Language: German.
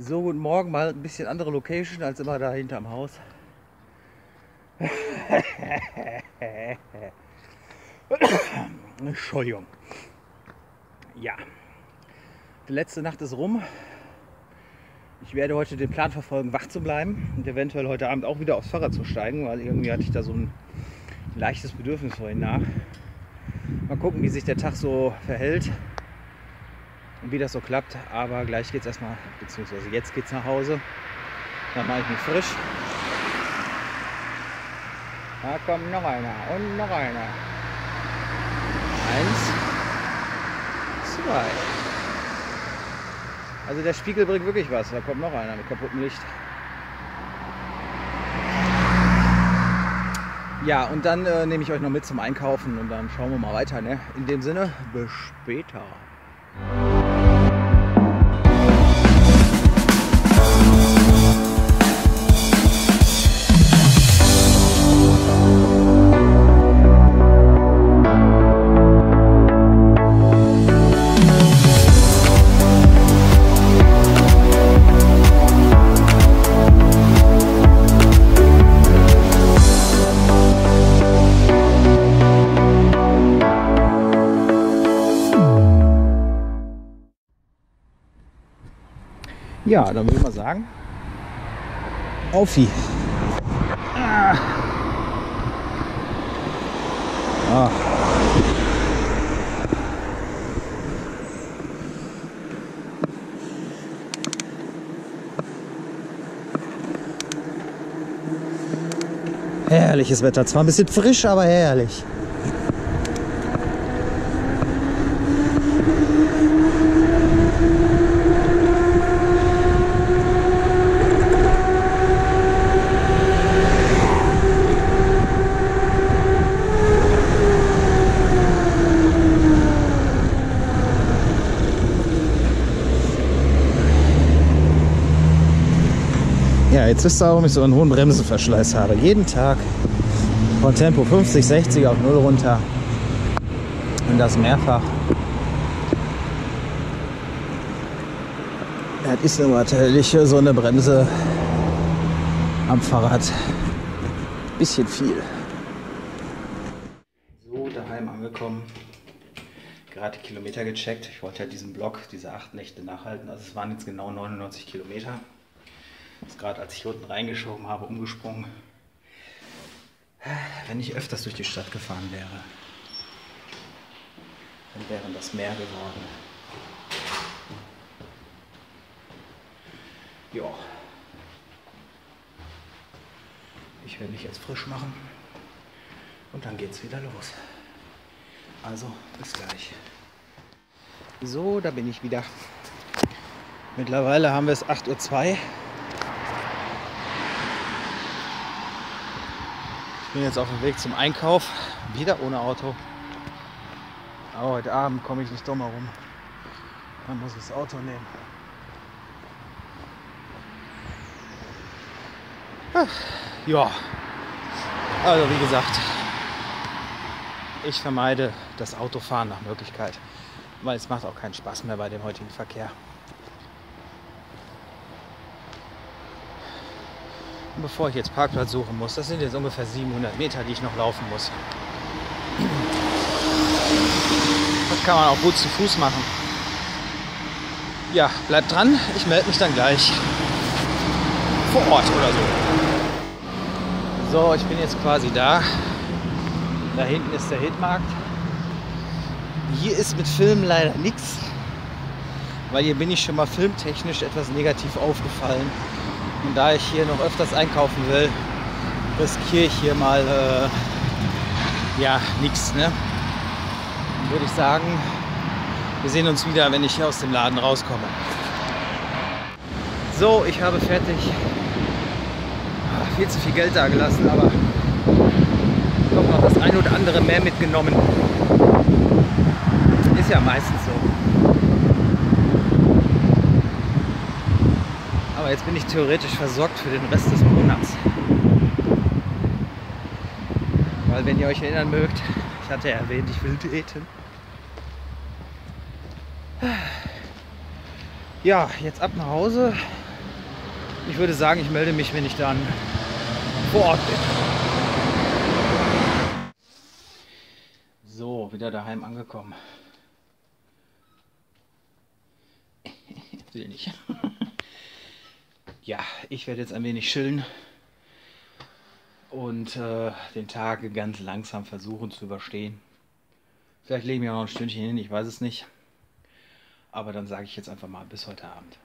So, guten Morgen, mal ein bisschen andere Location als immer da hinterm Haus. Entschuldigung. Ja, die letzte Nacht ist rum. Ich werde heute den Plan verfolgen, wach zu bleiben und eventuell heute Abend auch wieder aufs Fahrrad zu steigen, weil irgendwie hatte ich da so ein leichtes Bedürfnis vorhin nach. Mal gucken, wie sich der Tag so verhält und wie das so klappt. Aber gleich geht es erstmal, beziehungsweise jetzt geht es nach Hause. Dann mache ich mich frisch. Da kommt noch einer und noch einer. Eins, zwei. Also der Spiegel bringt wirklich was. Da kommt noch einer mit kaputtem Licht. Ja, und dann äh, nehme ich euch noch mit zum Einkaufen und dann schauen wir mal weiter. Ne? In dem Sinne, bis später. Ja, dann würde ich mal sagen, Aufi. Ah. Ah. Herrliches Wetter. Zwar ein bisschen frisch, aber herrlich. Jetzt wisst ihr, warum ich so einen hohen Bremsenverschleiß habe. Jeden Tag von Tempo 50, 60 auf 0 runter. Und das mehrfach. Das ist natürlich so eine Bremse am Fahrrad. Bisschen viel. So, daheim angekommen. Gerade die Kilometer gecheckt. Ich wollte ja diesen Block, diese acht Nächte nachhalten. Also es waren jetzt genau 99 Kilometer. Ist gerade als ich hier unten reingeschoben habe, umgesprungen. Wenn ich öfters durch die Stadt gefahren wäre, dann wären das mehr geworden. Ja. Ich werde mich jetzt frisch machen und dann geht's wieder los. Also, bis gleich. So, da bin ich wieder. Mittlerweile haben wir es 8.02 Uhr. Bin jetzt auf dem Weg zum Einkauf, wieder ohne Auto. Aber heute Abend komme ich nicht dumm herum. Dann muss ich das Auto nehmen. Ja, also wie gesagt, ich vermeide das Autofahren nach Möglichkeit, weil es macht auch keinen Spaß mehr bei dem heutigen Verkehr. Und bevor ich jetzt Parkplatz suchen muss, das sind jetzt ungefähr 700 Meter, die ich noch laufen muss. Das kann man auch gut zu Fuß machen. Ja, bleibt dran, ich melde mich dann gleich vor Ort oder so. So, ich bin jetzt quasi da. Da hinten ist der Hitmarkt. Hier ist mit Filmen leider nichts, weil hier bin ich schon mal filmtechnisch etwas negativ aufgefallen. Und da ich hier noch öfters einkaufen will, riskiere ich hier mal äh, ja nichts. Ne? Würde ich sagen, wir sehen uns wieder, wenn ich hier aus dem Laden rauskomme. So, ich habe fertig viel zu viel Geld da gelassen, aber doch noch das ein oder andere mehr mitgenommen. Ist ja meistens so. Aber jetzt bin ich theoretisch versorgt für den Rest des Monats. Weil wenn ihr euch erinnern mögt, ich hatte erwähnt, ich will diäten. Ja, jetzt ab nach Hause, Ich würde sagen, ich melde mich, wenn ich dann vor Ort bin. So, wieder daheim angekommen. Will nicht. Ja, ich werde jetzt ein wenig chillen und äh, den Tag ganz langsam versuchen zu überstehen. Vielleicht lege ich mir auch noch ein Stündchen hin, ich weiß es nicht. Aber dann sage ich jetzt einfach mal bis heute Abend.